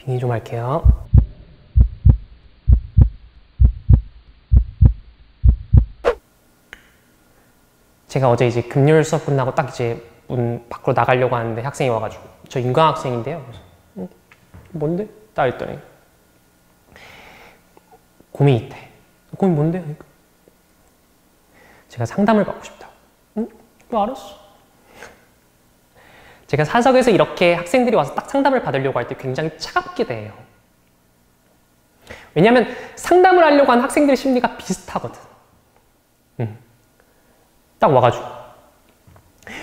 빙의 좀 할게요. 제가 어제 이제 금요일 수업 끝나고 딱 이제 문 밖으로 나가려고 하는데 학생이 와가지고 저 인강학생인데요. 그래서 음, 뭔데? 딱 했더니 고민이 있대. 고민 뭔데? 제가 상담을 받고 싶다. 응? 뭐 알았어. 제가 사석에서 이렇게 학생들이 와서 딱 상담을 받으려고 할 때 굉장히 차갑게 대해요. 왜냐하면 상담을 하려고 하는 학생들의 심리가 비슷하거든. 응. 딱 와가지고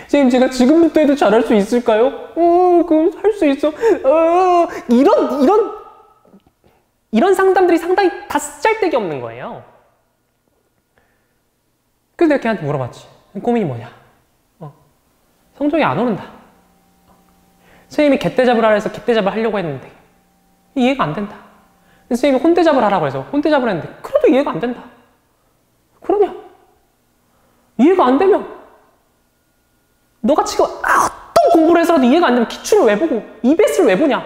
선생님 제가 지금부터 해도 잘할 수 있을까요? 어, 그럼 할 수 있어. 어, 이런 이런 이런 상담들이 상당히 다 쓰잘데기 없는 거예요. 그래서 내가 걔한테 물어봤지. 고민이 뭐냐? 어, 성적이 안 오른다. 선생님이 개떼잡을 하라 해서 개떼잡을 하려고 했는데 이해가 안 된다. 선생님이 혼대잡을 하라고 해서 혼대잡을 했는데 그래도 이해가 안 된다. 그러냐? 이해가 안 되면 너가 지금 어떤 공부를 해서라도 이해가 안 되면 기출을 왜 보고 EBS를 왜 보냐?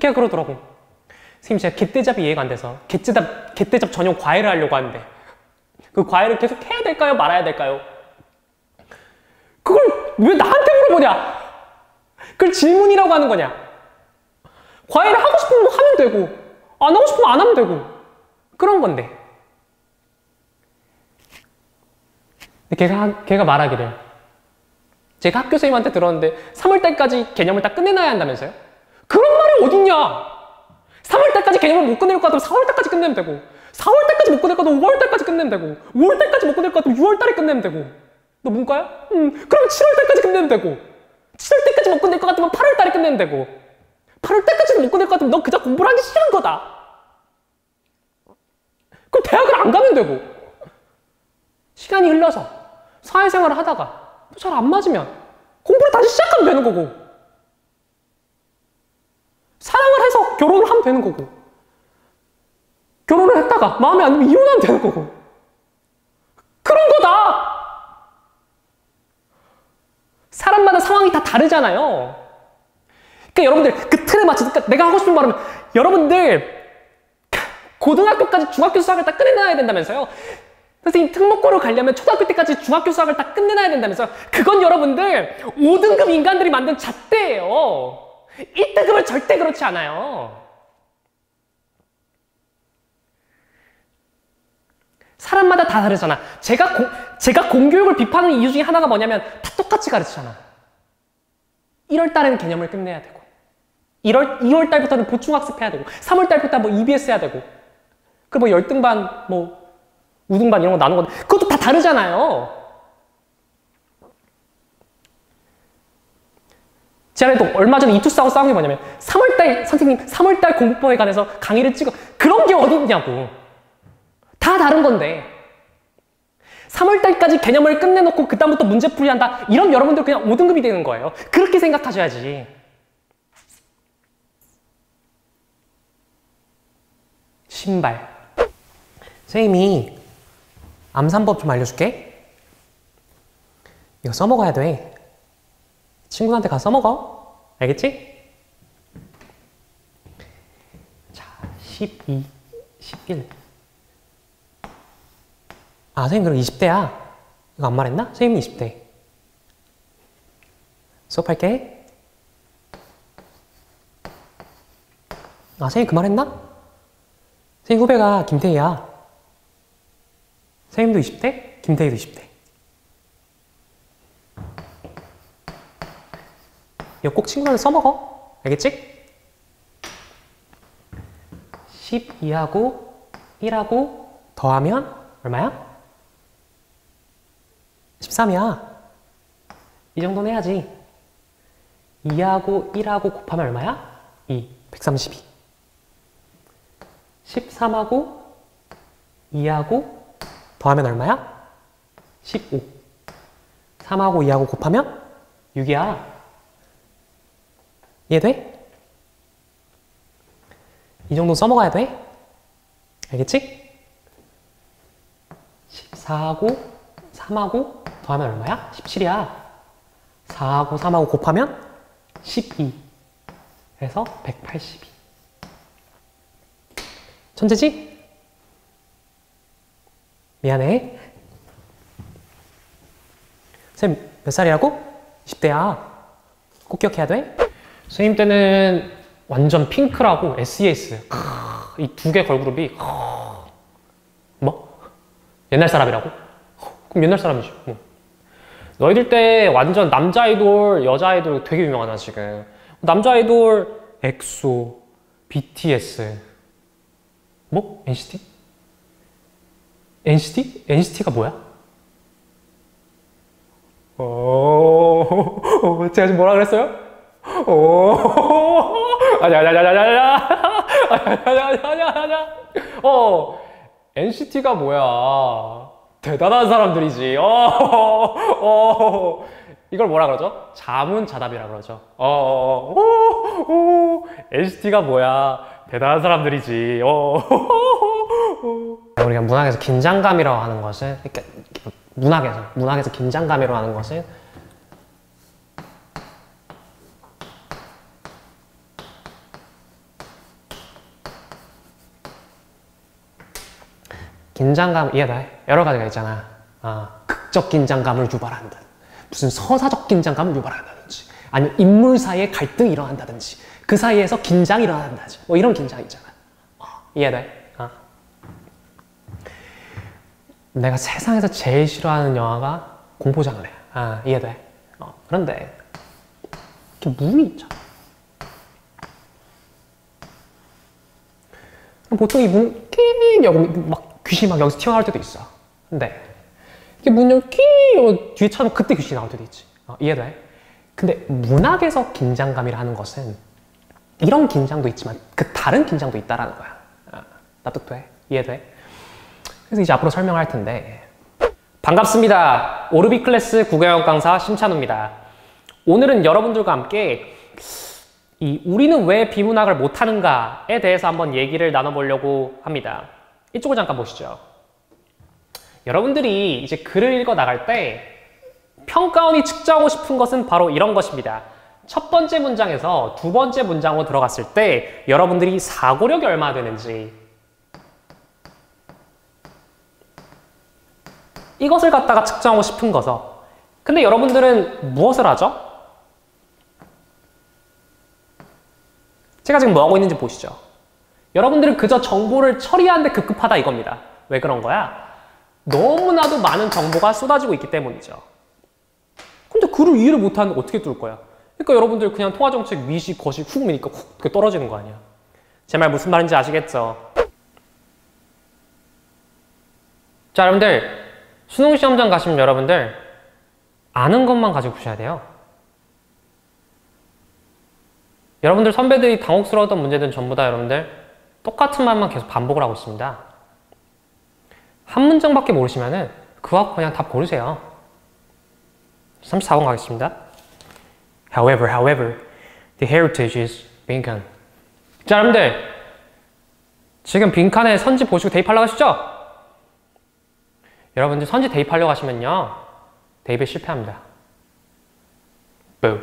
걔가 그러더라고. 선생님 제가 개떼잡이 이해가 안 돼서 개떼잡, 개떼잡 전용 과외를 하려고 하는데 그 과외를 계속 해야 될까요? 말아야 될까요? 그걸 왜 나한테 물어보냐? 그걸 질문이라고 하는 거냐? 과외를 하고 싶으면 하면 되고 안 하고 싶으면 안 하면 되고 그런 건데 걔가, 걔가 말하기를 제가 학교 선생님한테 들었는데 3월달까지 개념을 다 끝내놔야 한다면서요? 그런 말이 어딨냐? 3월달까지 개념을 못 끝낼 것 같으면 4월달까지 끝내면 되고 4월달까지 못 끝낼 것 같으면 5월달까지 끝내면 되고 5월달까지 못 끝낼 것 같으면 6월달에 끝내면 되고 너 문과야? 응 그럼 7월달까지 끝내면 되고 7월달까지 못 끝낼 것 같으면 8월 달에 끝내면 되고 8월달까지도 못 끝낼 것 같으면 너 그저 공부를 하기 싫은 거다. 그럼 대학을 안 가면 되고 시간이 흘러서 사회생활을 하다가 잘 안 맞으면 공부를 다시 시작하면 되는 거고 사랑을 해서 결혼을 하면 되는 거고 결혼을 했다가 마음에 안 들면 이혼하면 되는 거고 그런 거다 사람마다 상황이 다 다르잖아요. 그러니까 여러분들 그 틀에 맞춰서 그러니까 내가 하고 싶은 말은 여러분들 고등학교까지 중학교 수학을 다 끝내놔야 된다면서요. 선생님 특목고를 가려면 초등학교 때까지 중학교 수학을 다 끝내놔야 된다면서 그건 여러분들 5등급 인간들이 만든 잣대예요. 1등급은 절대 그렇지 않아요. 사람마다 다 다르잖아. 제가, 고, 제가 공교육을 비판하는 이유 중에 하나가 뭐냐면 다 똑같이 가르치잖아 1월 달에는 개념을 끝내야 되고 1월, 2월 달부터는 보충 학습 해야 되고 3월 달부터 뭐 EBS 해야 되고 그뭐 열등반 뭐 우등반 이런 거 나눈 건데 그것도 다 다르잖아요. 또 얼마 전에 이투스하고 싸운 게 뭐냐면 3월달 선생님 3월달 공부법에 관해서 강의를 찍어. 그런 게 어디 있냐고. 다 다른 건데 3월달까지 개념을 끝내놓고 그다음부터 문제풀이 한다 이런 여러분들 그냥 5등급이 되는 거예요 그렇게 생각하셔야지 신발 선생님이 암산법 좀 알려줄게. 이거 써먹어야 돼. 친구한테 가서 써먹어. 알겠지? 자, 12, 11. 아, 선생님 그럼 20대야. 이거 안 말했나? 선생님 20대. 수업할게. 아, 선생님 그 말했나? 선생님 후배가 김태희야. 선생님도 20대, 김태희도 20대. 이거 꼭 친구한테 써먹어. 알겠지? 12하고 1하고 더하면 얼마야? 13이야. 이 정도는 해야지. 2하고 1하고 곱하면 얼마야? 2. 132. 13하고 2하고 더하면 얼마야? 15. 3하고 2하고 곱하면 6이야. 이해돼? 이 정도 써먹어야 돼. 알겠지? 14하고 3하고 더하면 얼마야? 17이야. 4하고 3하고 곱하면 12. 그래서 182. 천재지? 미안해. 쌤, 몇 살이라고? 20대야. 꼭 기억해야 돼? 선생님 때는 완전 핑크라고 SES. 이 두 개 걸그룹이 뭐? 옛날 사람이라고? 그럼 옛날 사람이지. 뭐. 너희들 때 완전 남자 아이돌, 여자 아이돌 되게 유명하잖아 지금. 남자 아이돌 엑소, BTS, 뭐? NCT? NCT? NCT가 뭐야? 어, 어, 제가 지금 뭐라 그랬어요? 어, 아니야, 아니야, 아니야, 아니야, 아니야, 아니야, 아니야, 아니야, 아니야. 어, NCT가 뭐야? 대단한 사람들이지. 어, 어, 이걸 뭐라 그러죠? 자문자답이라 그러죠. 어, 어, 어, 어, NCT가 뭐야? 대단한 사람들이지. 어, 우리가 문학에서 긴장감이라고 하는 것은, 그러니까 문학에서 문학에서 긴장감이라고 하는 것은 긴장감 이해돼? 여러 가지가 있잖아. 아, 극적 긴장감을 유발한다. 무슨 서사적 긴장감을 유발한다든지, 아니면 인물 사이에 갈등이 일어난다든지, 그 사이에서 긴장이 일어난다든지, 뭐 이런 긴장 있잖아. 어, 이해돼? 어. 내가 세상에서 제일 싫어하는 영화가 공포 장르야. 아, 이해돼? 어, 그런데 이렇게 문이 있잖아. 보통 이 문, 끼, 여기 막 귀신이 막 여기서 튀어나올 때도 있어. 근데 이게 문 열고 뒤에 차면 그때 귀신이 나올 때도 있지. 어, 이해돼? 근데 문학에서 긴장감이라 하는 것은 이런 긴장도 있지만 그 다른 긴장도 있다라는 거야. 아, 납득돼? 이해돼? 그래서 이제 앞으로 설명할 텐데 반갑습니다. 오르비 클래스 국어영어 강사 심찬우입니다. 오늘은 여러분들과 함께 이 우리는 왜 비문학을 못하는가에 대해서 한번 얘기를 나눠보려고 합니다. 이쪽을 잠깐 보시죠. 여러분들이 이제 글을 읽어 나갈 때 평가원이 측정하고 싶은 것은 바로 이런 것입니다. 첫 번째 문장에서 두 번째 문장으로 들어갔을 때 여러분들이 사고력이 얼마나 되는지 이것을 갖다가 측정하고 싶은 거죠. 근데 여러분들은 무엇을 하죠? 제가 지금 뭐 하고 있는지 보시죠. 여러분들은 그저 정보를 처리하는데 급급하다 이겁니다. 왜 그런 거야? 너무나도 많은 정보가 쏟아지고 있기 때문이죠. 근데 글을 이해를 못하는 어떻게 뚫을 거야? 그러니까 여러분들 그냥 통화정책 미시, 거시, 훅 미니까 훅 떨어지는 거 아니야. 제 말 무슨 말인지 아시겠죠? 자, 여러분들 수능 시험장 가시면 여러분들 아는 것만 가지고 보셔야 돼요. 여러분들 선배들이 당혹스러웠던 문제들은 전부 다 여러분들 똑같은 말만 계속 반복을 하고 있습니다. 한 문장밖에 모르시면은 그거 그냥 답 고르세요. 34번 가겠습니다. However, however, the heritage is 빈칸. 자, 여러분들 지금 빈칸에 선지 보시고 대입하려고 하시죠? 여러분들 선지 대입하려고 하시면요. 대입에 실패합니다. 뭐